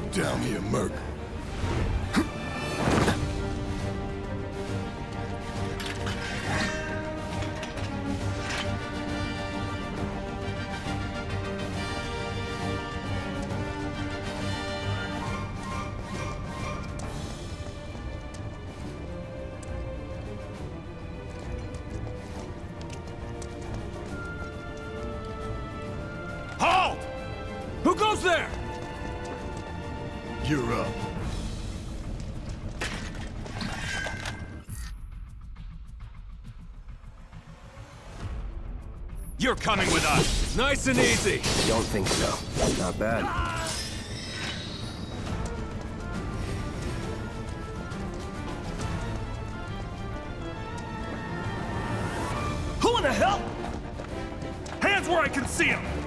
Get down here, Merc. Nice and easy. Don't think so. Not bad. Who in the hell? Hands where I can see them.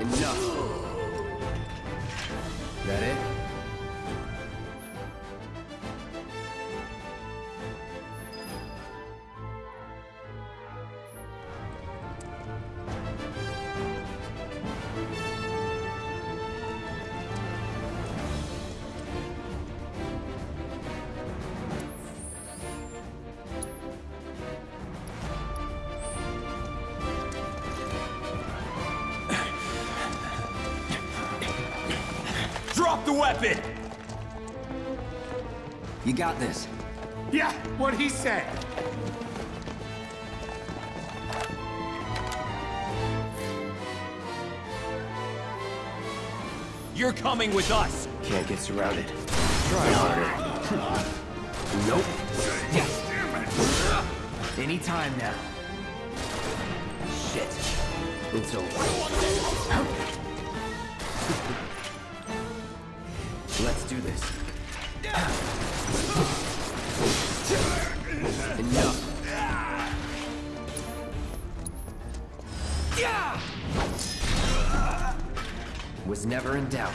Enough. That it? The weapon! You got this. Yeah, what he said. You're coming with us! Can't get surrounded. Try harder. nope. Any time now. Shit. It's over. Let's do this. Enough. Was never in doubt.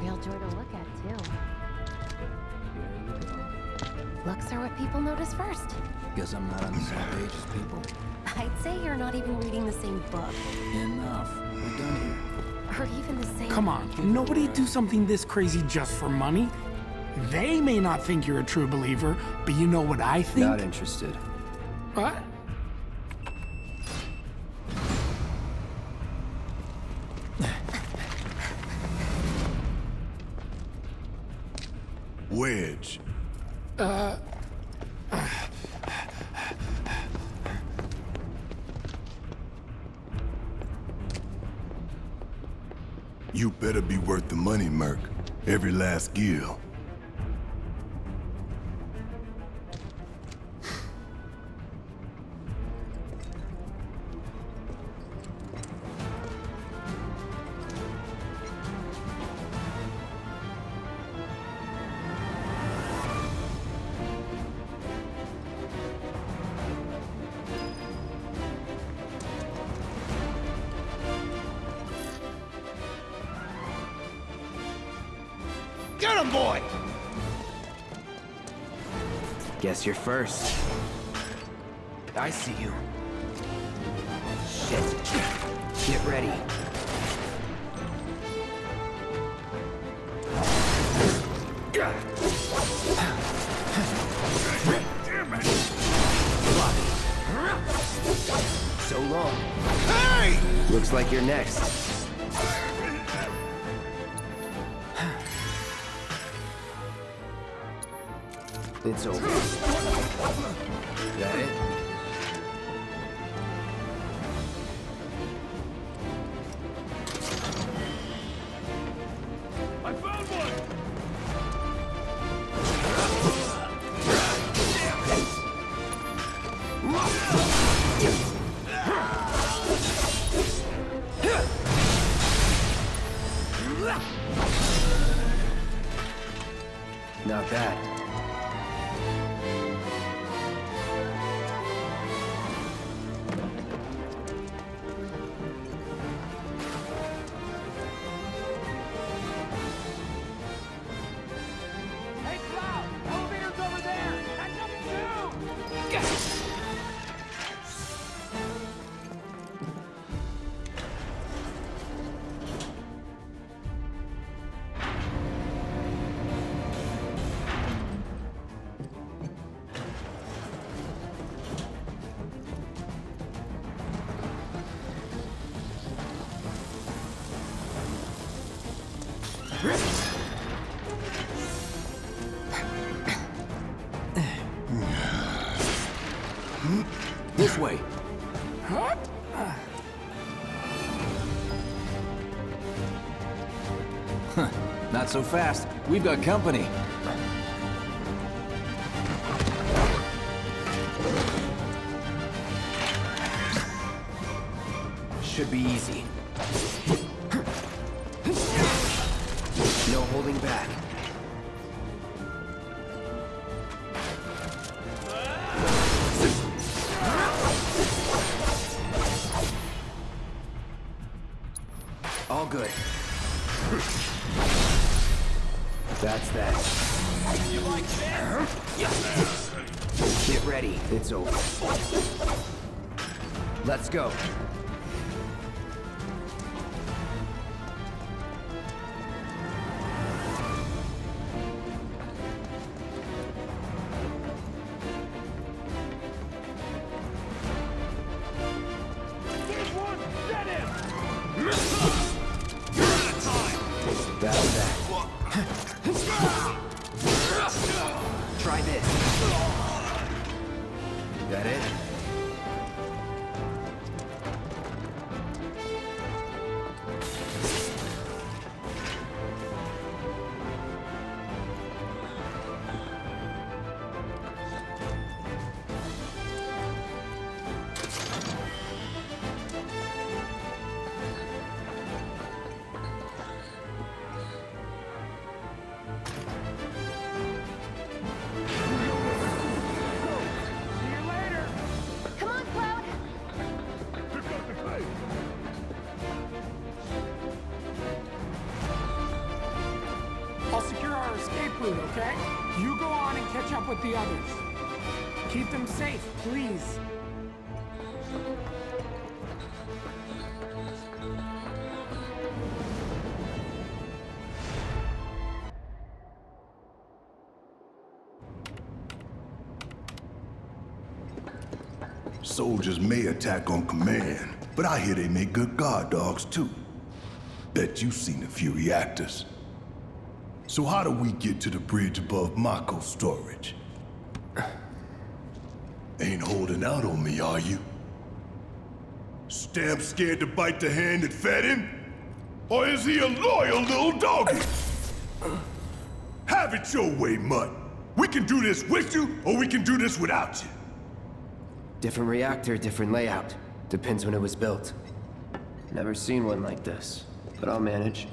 Real joy to look at, too. Looks are what people notice first. Guess I'm not on the same page as people. I'd say you're not even reading the same book. Enough. We're done here. Or even the same... Come on, nobody do something this crazy just for money. They may not think you're a true believer, but you know what I think? Not interested. What? Uh... You better be worth the money, Merc. Every last gil. Guess you're first. I see you. Shit. Get ready. Damn it! So long. Hey! Looks like you're next. It's over. That it? Not so fast. We've got company. Should be easy. No holding back. Let's go. The others. Keep them safe, please. Soldiers may attack on command, but I hear they make good guard dogs too. Bet you've seen a few reactors. So how do we get to the bridge above Mako storage? Ain't holding out on me, are you? Stamp scared to bite the hand that fed him? Or is he a loyal little doggy? Have it your way, Mutt. We can do this with you, or we can do this without you. Different reactor, different layout. Depends when it was built. Never seen one like this, but I'll manage.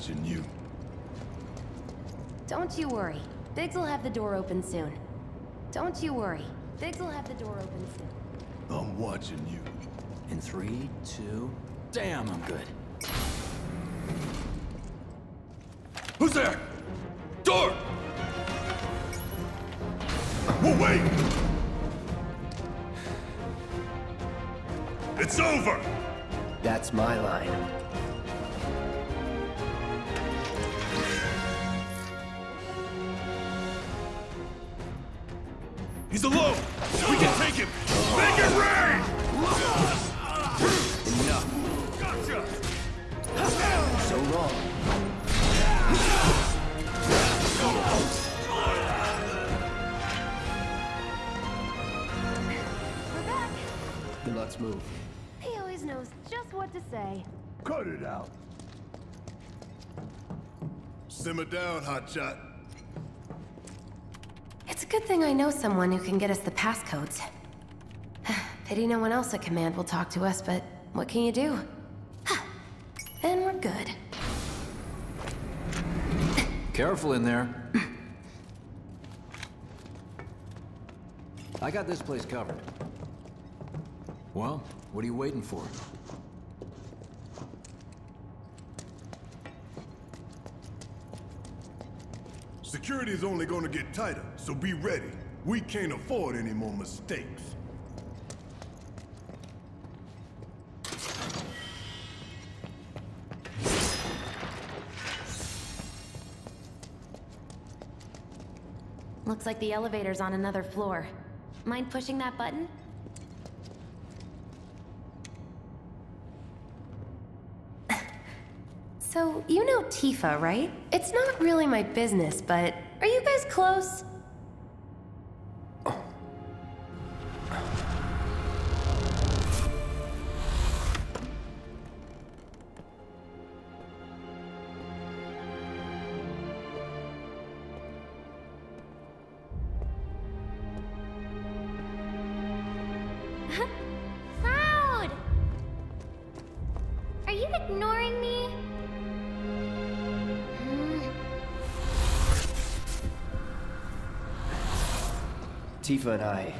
I'm watching you. Don't you worry. Biggs will have the door open soon. Don't you worry. Biggs will have the door open soon. I'm watching you. In three, two... Damn, I'm good. Who's there? Door! Well, wait! It's over! That's my line. He's alone! We can take him! Make it rain! Enough. Gotcha! So long. We're back. Then let's move. He always knows just what to say. Cut it out. Simmer down, hotshot. It's a good thing I know someone who can get us the passcodes. Pity no one else at command will talk to us, but what can you do? then we're good. Careful in there. I got this place covered. Well, what are you waiting for? Security is only gonna get tighter, so be ready. We can't afford any more mistakes. Looks like the elevator's on another floor. Mind pushing that button? So, you know Tifa, right? It's not really my business, but are you guys close? Tifa and I.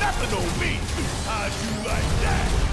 Nothing on me. How'd you like that?